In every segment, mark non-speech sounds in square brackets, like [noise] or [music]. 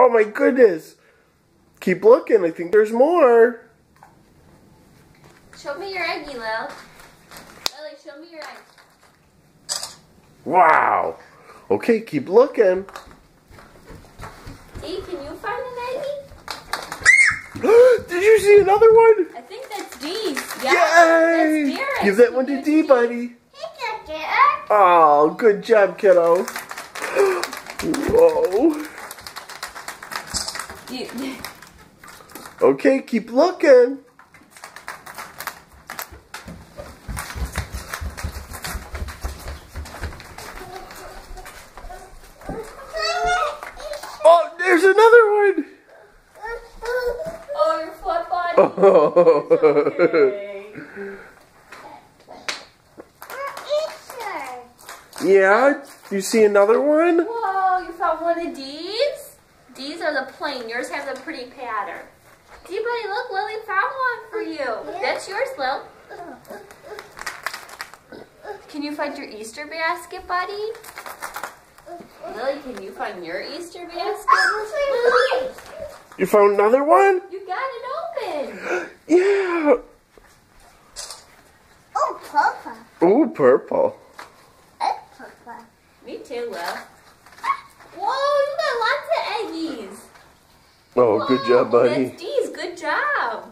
Oh my goodness. Keep looking. I think there's more. Show me your eggie, Lil. Lily, show me your egg. Wow. Okay, keep looking. Dee, can you find an eggie? [gasps] Did you see another one? I think that's Dee's. Yeah, Yay! that's. Give that one to Dee. buddy. He took it. Oh, good job, kiddo. [gasps] Whoa. You- Okay, keep looking. Oh, there's another one. oh, your foot body. Oh. Okay. yeah, you see another one? Whoa, you found one of these? These are the plain. Yours have the pretty pattern. Dee, buddy, look, Lily found one for you. That's yours, Lil. Can you find your Easter basket, buddy? Lily, can you find your Easter basket? You found another one? You got it open. [gasps] Yeah. Oh, Papa. Ooh, purple. It's Papa. Me too, Lil. Ah. Whoa, you got lots of eggies. Oh, good job, buddy. That's Dee's. Good job.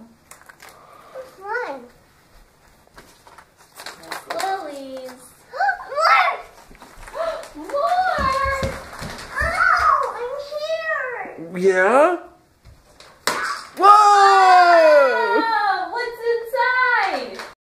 It's mine. Lily's. Look! More. Oh, I'm here. Yeah?